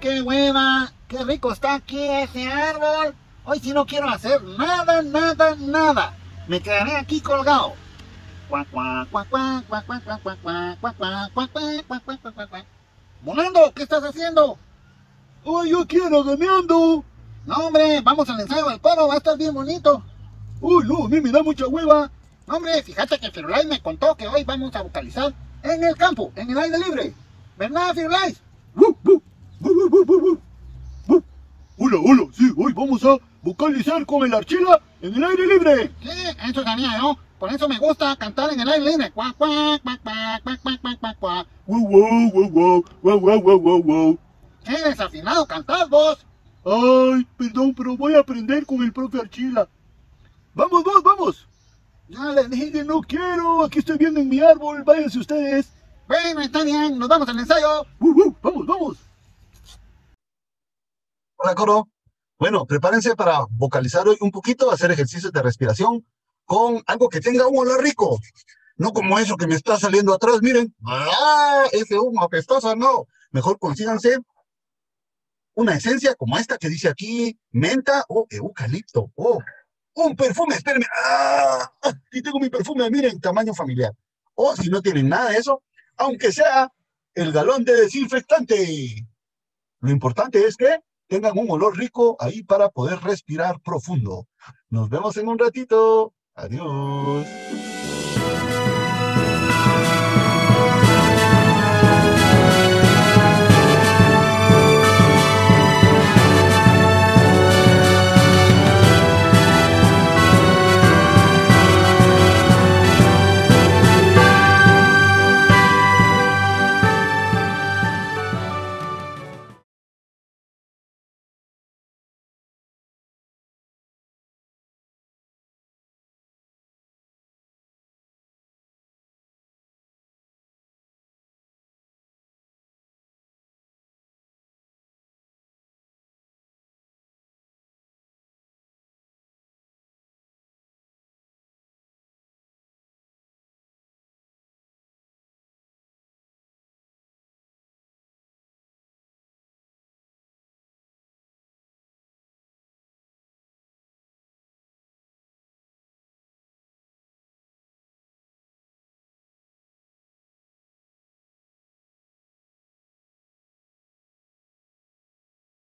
qué hueva, qué rico está aquí ese árbol. Hoy sí no quiero hacer nada, nada, nada. Me quedaré aquí colgado. Molando, ¿qué estás haciendo? ¡Ay, yo quiero ganeando! No, hombre, vamos al ensayo del coro, va a estar bien bonito. Uy, no, a mí me da mucha hueva. No, hombre, fíjate que Firulais me contó que hoy vamos a vocalizar en el campo, en el aire libre. ¿Verdad, Firulais? Hola, hola, sí, hoy vamos a vocalizar con el archila en el aire libre. Sí, eso sabía yo. Por eso me gusta cantar en el aire libre. Cuac, cuac, cuac, cuac, cuac, cuac, cuac, cuac, cuac. Wow, wow, wow, wow, wow, wow, wow, wow, wow. Qué desafinado cantás vos. Ay, perdón, pero voy a aprender con el profe Archila. Vamos, vamos, vamos. Ya les dije que no quiero. Aquí estoy viendo en mi árbol. Váyanse ustedes. Bueno, está bien, nos vamos al ensayo. Uh, uh, vamos, vamos. Coro. Bueno, prepárense para vocalizar hoy un poquito, hacer ejercicios de respiración con algo que tenga un olor rico. No como eso que me está saliendo atrás, miren. ¡Ah! Ese humo apestoso, no. Mejor consíganse una esencia como esta que dice aquí, menta o eucalipto. Oh, un perfume, espérenme. ¡Ah! Tengo mi perfume, miren, tamaño familiar. O si no tienen nada de eso, aunque sea el galón de desinfectante. Lo importante es que tengan un olor rico ahí para poder respirar profundo. Nos vemos en un ratito. Adiós.